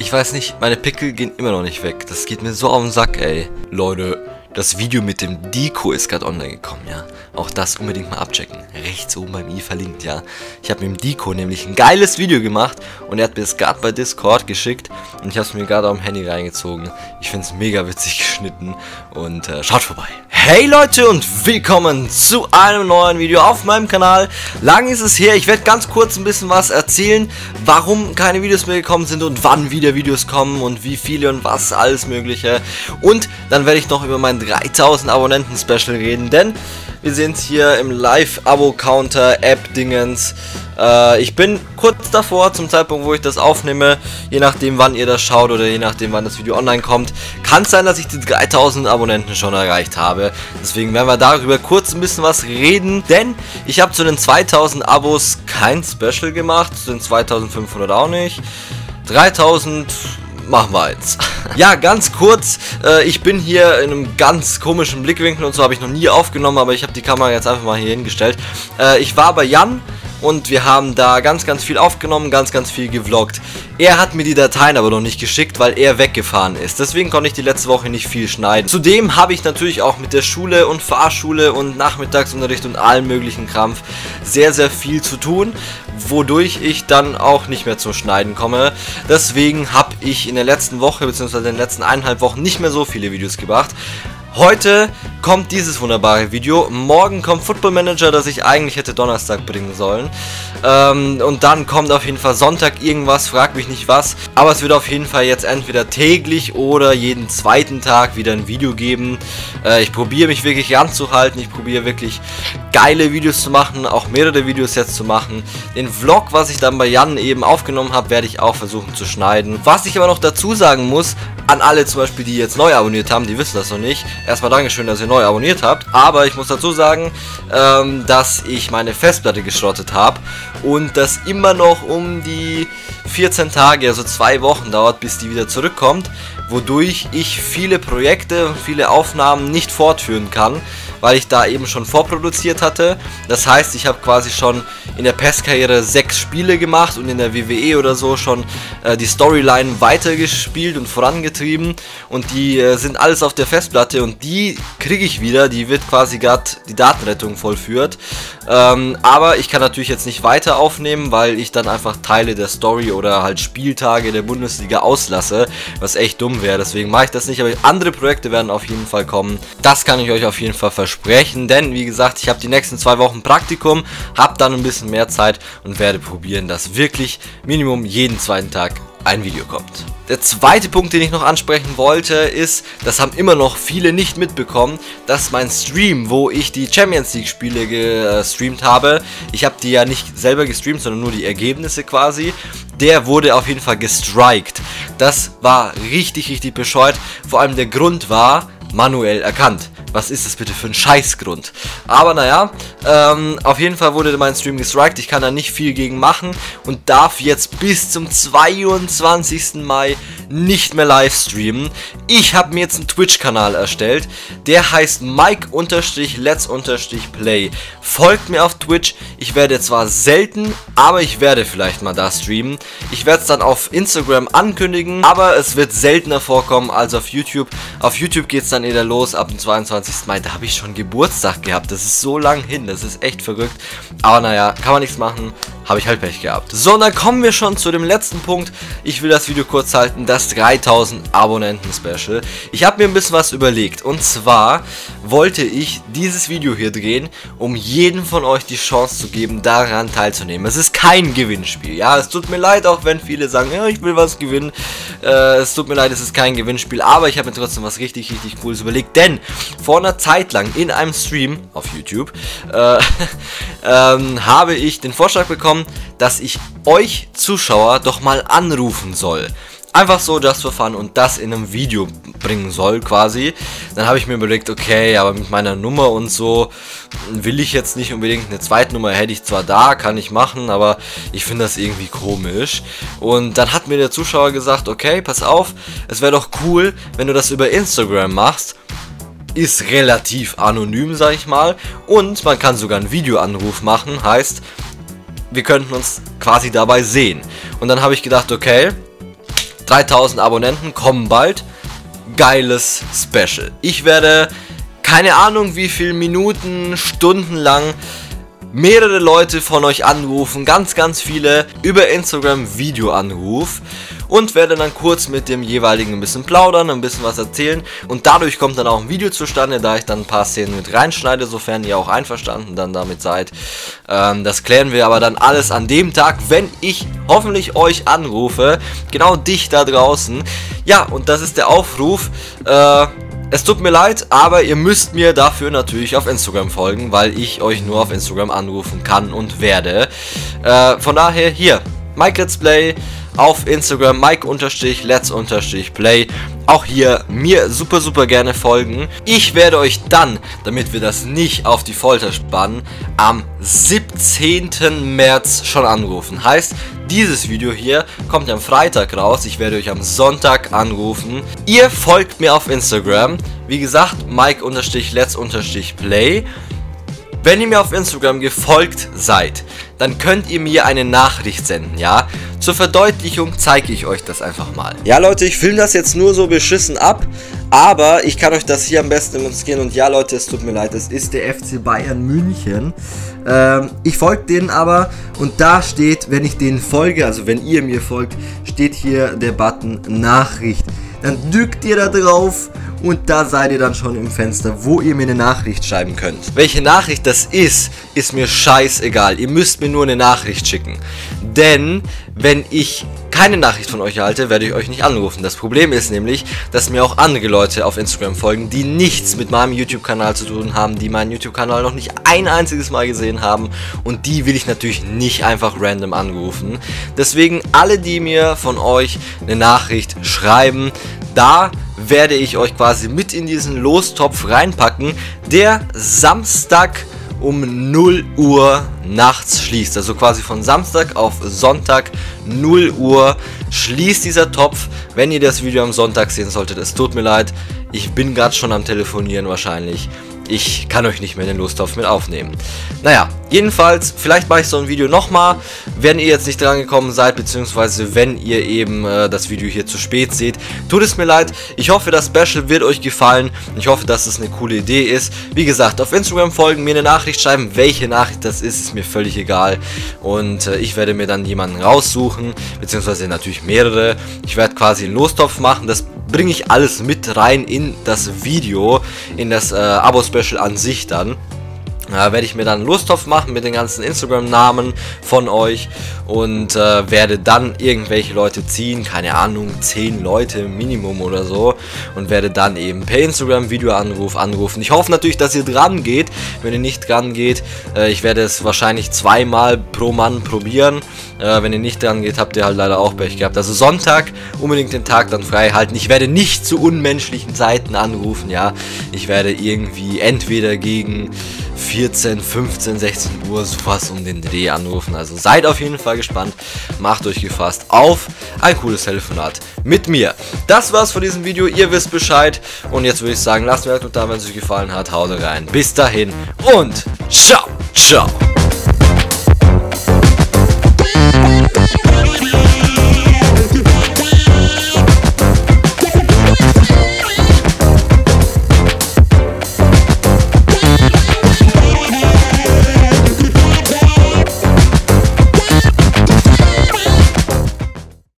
Ich weiß nicht, meine Pickel gehen immer noch nicht weg. Das geht mir so auf den Sack, ey. Leute, das Video mit dem Diko ist gerade online gekommen, ja. Auch das unbedingt mal abchecken. Rechts oben bei mir verlinkt, ja. Ich habe mit dem Diko nämlich ein geiles Video gemacht und er hat mir das gerade bei Discord geschickt und ich habe es mir gerade auf dem Handy reingezogen. Ich finde es mega witzig geschnitten und äh, schaut vorbei. Hey Leute und willkommen zu einem neuen Video auf meinem Kanal. Lang ist es her, ich werde ganz kurz ein bisschen was erzählen, warum keine Videos mehr gekommen sind und wann wieder Videos kommen und wie viele und was, alles mögliche. Und dann werde ich noch über mein 3000 Abonnenten Special reden, denn wir es hier im Live-Abo-Counter, App-Dingens. Äh, ich bin kurz davor, zum Zeitpunkt, wo ich das aufnehme, je nachdem, wann ihr das schaut oder je nachdem, wann das Video online kommt, kann es sein, dass ich die 3000 Abonnenten schon erreicht habe. Deswegen werden wir darüber kurz ein bisschen was reden, denn ich habe zu den 2000 Abos kein Special gemacht, zu den 2500 auch nicht. 3000 machen wir eins. ja, ganz kurz, äh, ich bin hier in einem ganz komischen Blickwinkel und so habe ich noch nie aufgenommen, aber ich habe die Kamera jetzt einfach mal hier hingestellt. Äh, ich war bei Jan und wir haben da ganz, ganz viel aufgenommen, ganz, ganz viel gevloggt. Er hat mir die Dateien aber noch nicht geschickt, weil er weggefahren ist. Deswegen konnte ich die letzte Woche nicht viel schneiden. Zudem habe ich natürlich auch mit der Schule und Fahrschule und Nachmittagsunterricht und allen möglichen Krampf sehr, sehr viel zu tun, wodurch ich dann auch nicht mehr zum Schneiden komme. Deswegen habe ich in der letzten Woche bzw. in den letzten eineinhalb Wochen nicht mehr so viele Videos gemacht. Heute kommt dieses wunderbare Video. Morgen kommt Football Manager, das ich eigentlich hätte Donnerstag bringen sollen. Ähm, und dann kommt auf jeden Fall Sonntag irgendwas, frag mich nicht was. Aber es wird auf jeden Fall jetzt entweder täglich oder jeden zweiten Tag wieder ein Video geben. Äh, ich probiere mich wirklich ranzuhalten. Ich probiere wirklich geile Videos zu machen, auch mehrere Videos jetzt zu machen. Den Vlog, was ich dann bei Jan eben aufgenommen habe, werde ich auch versuchen zu schneiden. Was ich aber noch dazu sagen muss, an alle zum Beispiel, die jetzt neu abonniert haben, die wissen das noch nicht. Erstmal Dankeschön, dass ihr neu abonniert habt. Aber ich muss dazu sagen, ähm, dass ich meine Festplatte geschrottet habe und das immer noch um die 14 Tage, also zwei Wochen dauert, bis die wieder zurückkommt, wodurch ich viele Projekte viele Aufnahmen nicht fortführen kann weil ich da eben schon vorproduziert hatte. Das heißt, ich habe quasi schon in der PES-Karriere sechs Spiele gemacht und in der WWE oder so schon äh, die Storyline weitergespielt und vorangetrieben und die äh, sind alles auf der Festplatte und die kriege ich wieder, die wird quasi gerade die Datenrettung vollführt. Ähm, aber ich kann natürlich jetzt nicht weiter aufnehmen, weil ich dann einfach Teile der Story oder halt Spieltage der Bundesliga auslasse, was echt dumm wäre. Deswegen mache ich das nicht, aber andere Projekte werden auf jeden Fall kommen. Das kann ich euch auf jeden Fall versprechen, denn wie gesagt, ich habe die nächsten zwei Wochen Praktikum, habe dann ein bisschen mehr Zeit und werde probieren, dass wirklich Minimum jeden zweiten Tag ein Video kommt. Der zweite Punkt, den ich noch ansprechen wollte, ist, das haben immer noch viele nicht mitbekommen, dass mein Stream, wo ich die Champions League Spiele gestreamt habe, ich habe die ja nicht selber gestreamt, sondern nur die Ergebnisse quasi, der wurde auf jeden Fall gestrikt. Das war richtig, richtig bescheuert. Vor allem der Grund war manuell erkannt. Was ist das bitte für ein Scheißgrund? Aber naja, ähm, auf jeden Fall wurde mein Stream gestrikt. Ich kann da nicht viel gegen machen und darf jetzt bis zum 22. Mai nicht mehr live streamen. Ich habe mir jetzt einen Twitch-Kanal erstellt. Der heißt Mike-Let's-Play. Folgt mir auf Twitch. Ich werde zwar selten, aber ich werde vielleicht mal da streamen. Ich werde es dann auf Instagram ankündigen, aber es wird seltener vorkommen als auf YouTube. Auf YouTube geht es dann wieder los ab dem 22. Mai. Da habe ich schon Geburtstag gehabt. Das ist so lang hin. Das ist echt verrückt. Aber naja, kann man nichts machen habe ich halt Pech gehabt. So, und dann kommen wir schon zu dem letzten Punkt. Ich will das Video kurz halten, das 3000 Abonnenten Special. Ich habe mir ein bisschen was überlegt und zwar wollte ich dieses Video hier drehen, um jedem von euch die Chance zu geben, daran teilzunehmen. Es ist kein Gewinnspiel, ja, es tut mir leid, auch wenn viele sagen, ja, ich will was gewinnen. Äh, es tut mir leid, es ist kein Gewinnspiel, aber ich habe mir trotzdem was richtig, richtig cooles überlegt, denn vor einer Zeit lang in einem Stream auf YouTube äh, ähm, habe ich den Vorschlag bekommen, bekommen, dass ich euch Zuschauer doch mal anrufen soll. Einfach so just for fun und das in einem Video bringen soll quasi. Dann habe ich mir überlegt, okay, aber mit meiner Nummer und so will ich jetzt nicht unbedingt eine zweite Nummer. Hätte ich zwar da, kann ich machen, aber ich finde das irgendwie komisch. Und dann hat mir der Zuschauer gesagt, okay, pass auf, es wäre doch cool, wenn du das über Instagram machst ist relativ anonym, sag ich mal. Und man kann sogar einen Videoanruf machen, heißt, wir könnten uns quasi dabei sehen. Und dann habe ich gedacht, okay, 3000 Abonnenten kommen bald. Geiles Special. Ich werde keine Ahnung wie viele Minuten, Stunden lang mehrere Leute von euch anrufen, ganz, ganz viele über Instagram Videoanruf und werde dann kurz mit dem jeweiligen ein bisschen plaudern, ein bisschen was erzählen und dadurch kommt dann auch ein Video zustande, da ich dann ein paar Szenen mit reinschneide, sofern ihr auch einverstanden dann damit seid. Ähm, das klären wir aber dann alles an dem Tag, wenn ich hoffentlich euch anrufe, genau dich da draußen. Ja, und das ist der Aufruf, äh, es tut mir leid, aber ihr müsst mir dafür natürlich auf Instagram folgen, weil ich euch nur auf Instagram anrufen kann und werde. Äh, von daher hier, Mike Let's Play auf Instagram, Mike-Let's-Play. Auch hier mir super, super gerne folgen. Ich werde euch dann, damit wir das nicht auf die Folter spannen, am 17. März schon anrufen. Heißt, dieses Video hier kommt am Freitag raus. Ich werde euch am Sonntag anrufen. Ihr folgt mir auf Instagram. Wie gesagt, Mike-Let's-Play. Wenn ihr mir auf Instagram gefolgt seid, dann könnt ihr mir eine Nachricht senden, ja? Zur Verdeutlichung zeige ich euch das einfach mal. Ja Leute, ich filme das jetzt nur so beschissen ab, aber ich kann euch das hier am besten demonstrieren und ja Leute, es tut mir leid, es ist der FC Bayern München. Ähm, ich folge denen aber und da steht, wenn ich denen folge, also wenn ihr mir folgt, steht hier der Button Nachricht. Dann drückt ihr da drauf und da seid ihr dann schon im Fenster, wo ihr mir eine Nachricht schreiben könnt. Welche Nachricht das ist, ist mir scheißegal. Ihr müsst mir nur eine Nachricht schicken. Denn wenn ich keine Nachricht von euch erhalte, werde ich euch nicht anrufen. Das Problem ist nämlich, dass mir auch andere Leute auf Instagram folgen, die nichts mit meinem YouTube-Kanal zu tun haben, die meinen YouTube-Kanal noch nicht ein einziges Mal gesehen haben und die will ich natürlich nicht einfach random anrufen. Deswegen alle, die mir von euch eine Nachricht schreiben, da werde ich euch quasi mit in diesen Lostopf reinpacken, der Samstag um 0 Uhr nachts schließt. Also quasi von Samstag auf Sonntag 0 Uhr schließt dieser Topf. Wenn ihr das Video am Sonntag sehen solltet, es tut mir leid. Ich bin gerade schon am Telefonieren wahrscheinlich ich kann euch nicht mehr den Lostopf mit aufnehmen. Naja, jedenfalls, vielleicht mache ich so ein Video nochmal, wenn ihr jetzt nicht dran gekommen seid, beziehungsweise wenn ihr eben äh, das Video hier zu spät seht. Tut es mir leid, ich hoffe, das Special wird euch gefallen. Ich hoffe, dass es eine coole Idee ist. Wie gesagt, auf Instagram folgen, mir eine Nachricht schreiben, welche Nachricht das ist, ist mir völlig egal. Und äh, ich werde mir dann jemanden raussuchen, beziehungsweise natürlich mehrere. Ich werde quasi einen Lostopf machen, das bringe ich alles mit rein in das Video, in das äh, Abo-Special an sich dann. Da werde ich mir dann Lust drauf machen mit den ganzen Instagram-Namen von euch und äh, werde dann irgendwelche Leute ziehen, keine Ahnung, 10 Leute Minimum oder so und werde dann eben per Instagram Videoanruf anrufen. Ich hoffe natürlich, dass ihr dran geht. Wenn ihr nicht dran geht, äh, ich werde es wahrscheinlich zweimal pro Mann probieren. Äh, wenn ihr nicht dran geht, habt ihr halt leider auch Pech gehabt. Also Sonntag unbedingt den Tag dann frei halten. Ich werde nicht zu unmenschlichen Zeiten anrufen, ja. Ich werde irgendwie entweder gegen 14, 15, 16 Uhr sowas um den Dreh anrufen. Also seid auf jeden Fall gespannt. Macht euch gefasst auf ein cooles Telefonat mit mir. Das war's von diesem Video. Ihr wisst Bescheid. Und jetzt würde ich sagen, lasst mir ein da, wenn es euch gefallen hat. Haut rein. Bis dahin und ciao, ciao.